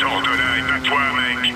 Sors de là et bats-toi, mec.